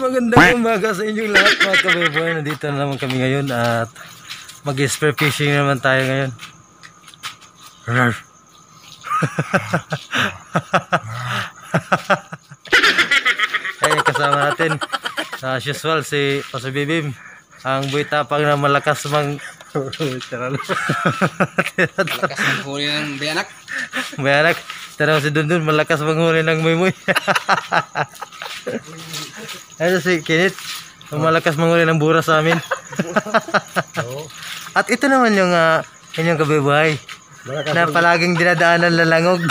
Magandang umaga sa inyong lahat mga kababayan. Nandito na naman kami ngayon at mag-spear fishing naman tayo ngayon. Ay, kasama natin as usual si Pasabibim ang buhay tapang na malakas mang Lakas ng huli ng bayanak. Bayanak, tara si Dundun malakas manghuli ng muymoy. Ayun si ang malakas manghuli ng bura sa amin. At ito naman yung uh, inyong kabibuhay na palaging dinadaanan lalangog.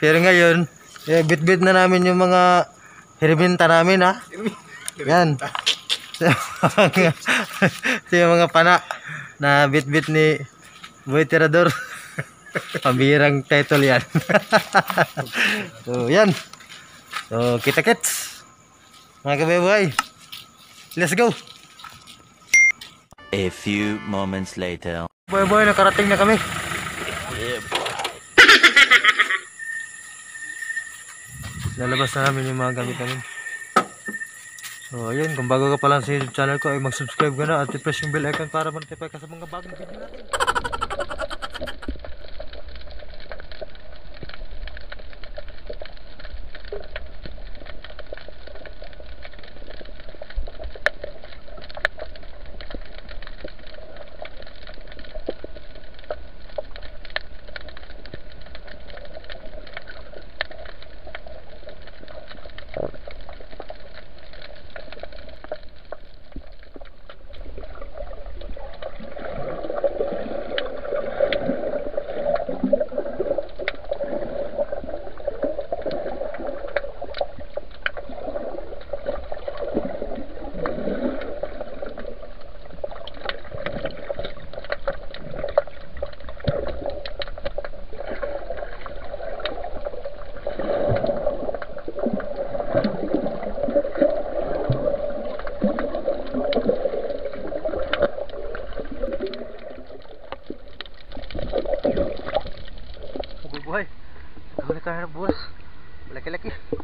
Pero ngayon, eh, bit-bit na namin yung mga hirbinta namin ha. Yan. Mga, sa mga pana na bit-bit ni Boy Tirador. Pambirang title yan. so, yan. So, kita-kits. Mga kabaybay. Let's go. A few moments later. Boy boy, nakarating na kami. Lalabas na namin yung mga gamit namin. So, ayun, kung bago ka pa lang sa YouTube channel ko, ay mag-subscribe ka na at i-press yung bell icon para ma-notify ka sa mga bagong video natin. Huli tayo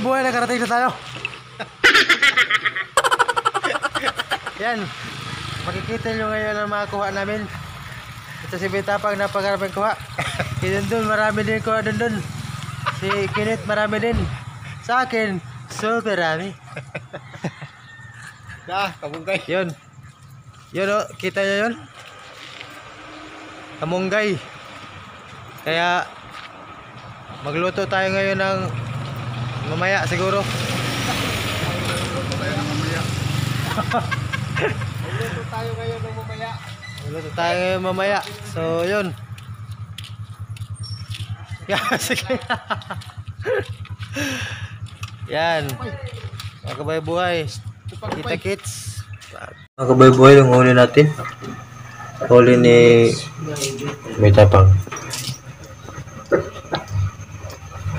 buhay, nakarating na tayo. Yan. Makikita nyo ngayon ang mga kuha namin. Ito si Bitapang napakaraming kuha. Si Dundun, marami din kuha Dundun. Si Kinit, marami din. Sa akin, super rami. Ah, kabungkay. Yun. Yun o, kita nyo yun? Kamunggay. Kaya, magluto tayo ngayon ng mamaya siguro. Luto tayo ngayon ng mamaya. Magluto tayo mamaya. So, yun. Yan, sige. Yan. Mga kabay-buhay. Kita kits. Mga kabay-buhay yung huli natin. Huli ni May Tapang.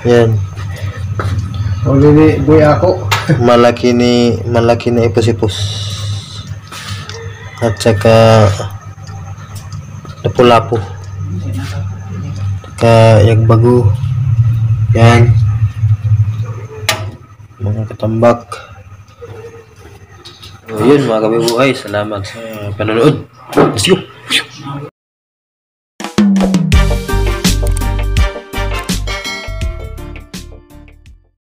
Yan. Huli ni Boy ako. Malaki ni malaki na ipos-ipos. At saka lapu-lapu. Saka yagbago. Yan. Mga katambak. So, yun mga kabibuhay. Salamat sa panonood. Let's go!